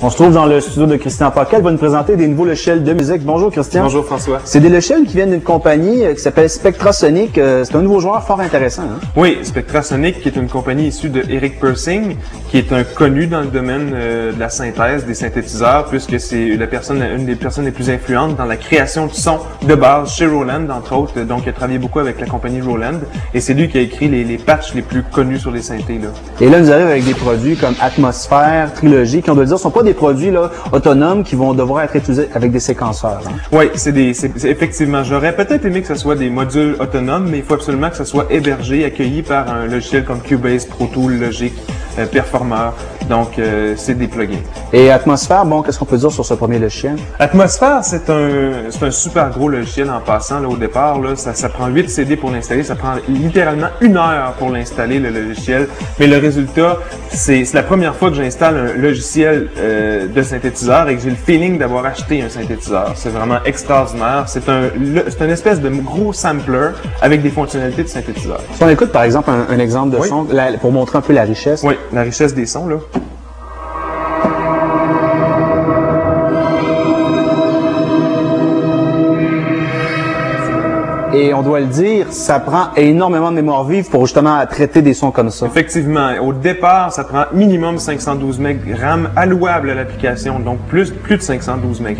On se trouve dans le studio de Christian Paquet. Il va nous présenter des nouveaux logiciels de musique. Bonjour Christian. Bonjour François. C'est des logiciels qui viennent d'une compagnie euh, qui s'appelle Spectrasonic. Euh, C'est un nouveau joueur fort intéressant. Hein? Oui, Spectrasonic, qui est une compagnie issue de Eric Persing, qui est un connu dans le domaine euh, de la synthèse des synthétiseurs, puisque c'est la personne, une des personnes les plus influentes dans la création de son de base chez Roland, entre autres. Donc, il a travaillé beaucoup avec la compagnie Roland, et c'est lui qui a écrit les, les patchs les plus connus sur les synthés. Là. Et là, nous arrive avec des produits comme Atmosphère, Trilogy, qui on doit dire sont pas des produits autonomes qui vont devoir être utilisés avec des séquenceurs. hein. Oui, c'est des, effectivement. J'aurais peut-être aimé que ce soit des modules autonomes, mais il faut absolument que ce soit hébergé, accueilli par un logiciel comme Cubase, Pro Tools, Logic, euh, Performer. Donc, euh, c'est des plugins. Et Atmosphère, bon, qu'est-ce qu'on peut dire sur ce premier logiciel? Atmosphère, c'est un, c'est un super gros logiciel en passant. Là, au départ, là, ça, ça prend 8 CD pour l'installer. Ça prend littéralement une heure pour l'installer, le logiciel. Mais le résultat, c'est c'est la première fois que j'installe un logiciel euh, de synthétiseur et que j'ai le feeling d'avoir acheté un synthétiseur. C'est vraiment extraordinaire. C'est un, le- c'est une espèce de gros sampler avec des fonctionnalités de synthétiseur. Si on écoute par exemple un, un exemple de Oui. son pour montrer un peu la richesse. Oui, la richesse des sons, là. Et on doit le dire, ça prend énormément de mémoire vive pour justement traiter des sons comme ça. Effectivement, au départ, ça prend minimum 512 MB allouable à l'application, donc plus, plus de 512 MB.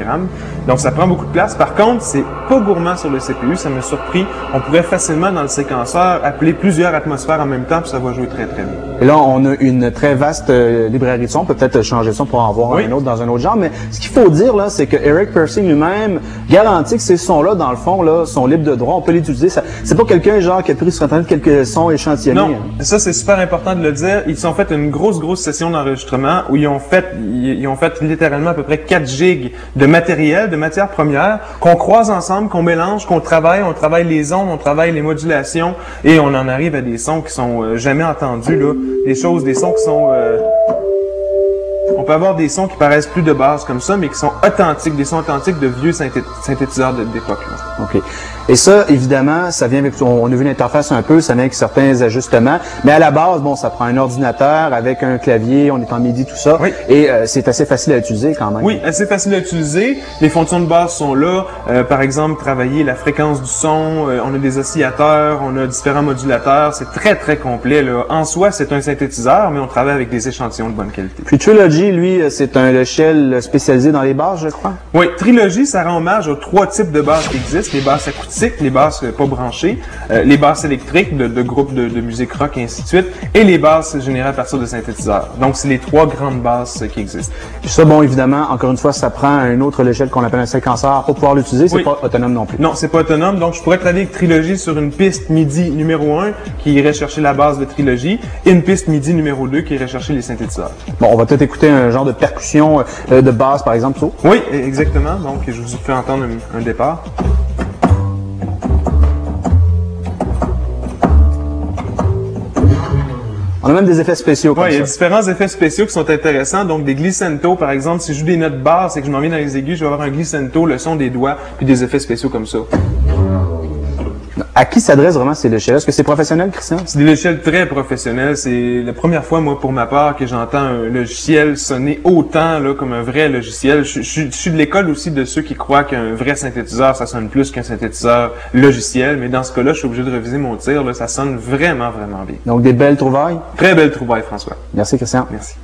Donc ça prend beaucoup de place. Par contre, c'est pas gourmand sur le CPU, ça m'a surpris. On pourrait facilement dans le séquenceur appeler plusieurs atmosphères en même temps, puis ça va jouer très très bien. Et là, on a une très vaste euh, librairie de son. On peut peut-être changer son pour en voir Oui. un autre dans un autre genre. Mais ce qu'il faut dire, là, c'est que Eric Persing lui-même garantit que ces sons-là, dans le fond, là, sont libres de droit. On peut les utiliser. Ça- C'est pas quelqu'un, genre, qui a pris sur Internet quelques sons échantillonnés. Non, hein. ça c'est super important de le dire. Ils ont fait une grosse grosse session d'enregistrement où ils ont fait ils, ils ont fait littéralement à peu près 4 gigs de matériel, de matières premières qu'on croise ensemble, qu'on mélange, qu'on travaille, on travaille les ondes, on travaille les modulations et on en arrive à des sons qui sont euh, jamais entendus là, des choses, des sons qui sont euh, on peut avoir des sons qui paraissent plus de base comme ça, mais qui sont authentiques, des sons authentiques de vieux synthé- synthétiseurs d'époque. OK. Et ça, évidemment, ça vient avec, on, on a vu l'interface un peu, ça vient avec certains ajustements. Mais à la base, bon, ça prend un ordinateur avec un clavier, on est en MIDI, tout ça. Oui. Et euh, c'est assez facile à utiliser quand même. Oui, assez facile à utiliser. Les fonctions de base sont là. Euh, par exemple, travailler la fréquence du son. euh, on a des oscillateurs, on a différents modulateurs. C'est très, très complet. Là. En soi, c'est un synthétiseur, mais on travaille avec des échantillons de bonne qualité. Puis Trilogy, lui, euh, c'est un logiciel spécialisé dans les basses, je crois. Oui, Trilogy, ça rend hommage aux trois types de basses qui existent. Les basses acoustiques, les basses euh, pas branchées, euh, les basses électriques de, de groupes de, de musique rock et ainsi de suite, et les basses générées à partir de synthétiseurs. Donc, c'est les trois grandes basses qui existent. Puis ça, bon, évidemment, encore une fois, ça prend un autre logiciel qu'on appelle un séquenceur pour pouvoir l'utiliser. C'est Oui. pas autonome non plus. Non, c'est pas autonome. Donc, je pourrais travailler avec Trilogy sur une piste MIDI numéro 1 qui irait chercher la base de Trilogy et une piste MIDI numéro 2 qui irait chercher les synthétiseurs. Bon, on va peut-être écouter un genre de percussion euh, de basse, par exemple, ça. Oui, exactement. Donc, je vous fais entendre un, un départ. On a même des effets spéciaux comme Oui, il y a ça. différents effets spéciaux qui sont intéressants. Donc, des glissando, par exemple, si je joue des notes basses et que je m'en viens dans les aigus, je vais avoir un glissando, le son des doigts, puis des effets spéciaux comme ça. À qui s'adressent vraiment ces logiciels Est-ce que c'est professionnel, Christian? C'est des logiciels très professionnels. C'est la première fois, moi, pour ma part, que j'entends un logiciel sonner autant là, comme un vrai logiciel. Je, je- je suis de l'école aussi de ceux qui croient qu'un vrai synthétiseur, ça sonne plus qu'un synthétiseur logiciel. Mais dans ce cas-là, je suis obligé de reviser mon tir. Là, ça sonne vraiment, vraiment bien. Donc, des belles trouvailles? Très belle trouvaille, François. Merci, Christian. Merci.